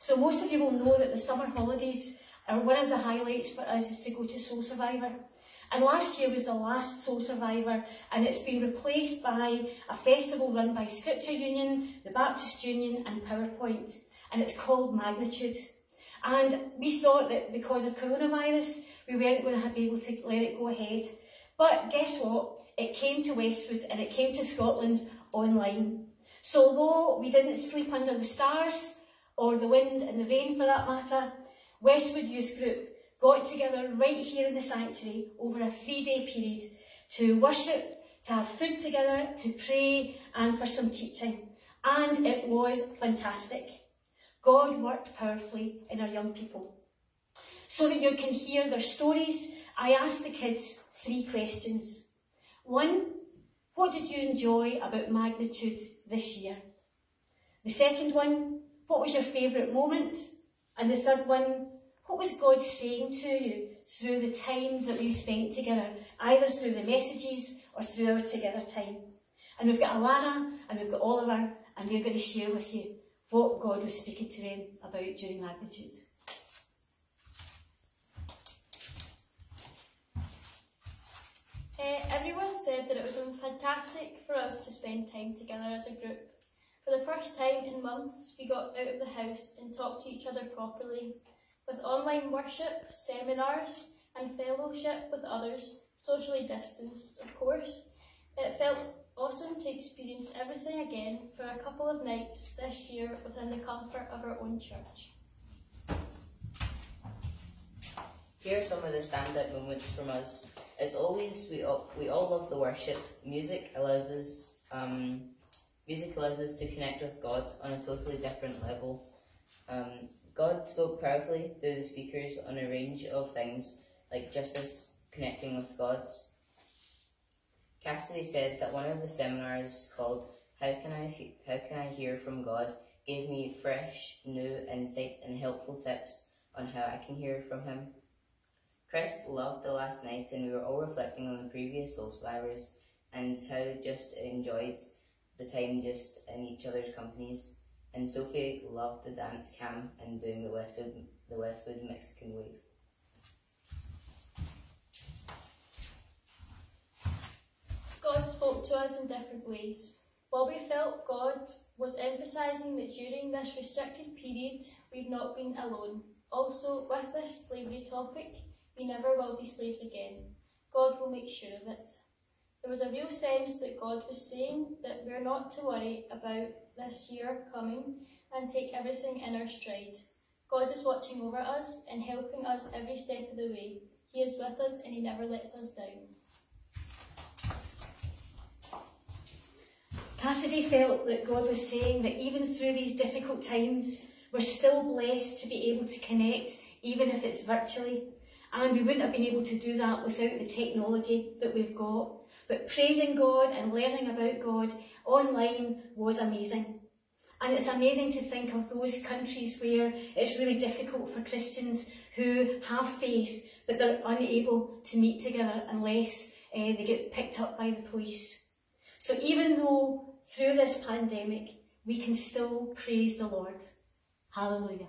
So most of you will know that the summer holidays are one of the highlights for us is to go to Soul Survivor. And last year was the last Soul Survivor and it's been replaced by a festival run by Scripture Union, the Baptist Union and PowerPoint and it's called Magnitude. And we thought that because of coronavirus, we weren't going to be able to let it go ahead. But guess what? It came to Westwood and it came to Scotland online. So although we didn't sleep under the stars, or the wind and the rain for that matter, Westwood Youth Group got together right here in the sanctuary over a three-day period to worship, to have food together, to pray and for some teaching. And it was fantastic. God worked powerfully in our young people. So that you can hear their stories, I asked the kids three questions. One, what did you enjoy about magnitude this year? The second one, what was your favourite moment? And the third one, what was God saying to you through the time that you spent together, either through the messages or through our together time? And we've got Alana and we've got Oliver and they're going to share with you what God was speaking to them about during magnitude. Uh, everyone said that it was fantastic for us to spend time together as a group. For the first time in months, we got out of the house and talked to each other properly. With online worship, seminars, and fellowship with others, socially distanced, of course, it felt awesome to experience everything again for a couple of nights this year within the comfort of our own church. Here are some of the standout moments from us. As always, we all, we all love the worship. Music allows us um, music allows us to connect with God on a totally different level. Um, God spoke powerfully through the speakers on a range of things, like just as connecting with God. Cassidy said that one of the seminars called How Can I How Can I Hear from God gave me fresh, new insight and helpful tips on how I can hear from Him. Chris loved the last night and we were all reflecting on the previous Soul Survivors and how just enjoyed the time just in each other's companies. And Sophie loved the dance cam and doing the Westwood, the Westwood Mexican wave. God spoke to us in different ways. We felt God was emphasising that during this restricted period, we've not been alone. Also, with this slavery topic, we never will be slaves again. God will make sure of it. There was a real sense that God was saying that we're not to worry about this year coming and take everything in our stride. God is watching over us and helping us every step of the way. He is with us and he never lets us down. Cassidy felt that God was saying that even through these difficult times, we're still blessed to be able to connect, even if it's virtually. And we wouldn't have been able to do that without the technology that we've got. But praising God and learning about God online was amazing. And it's amazing to think of those countries where it's really difficult for Christians who have faith, but they're unable to meet together unless uh, they get picked up by the police. So even though through this pandemic, we can still praise the Lord. Hallelujah.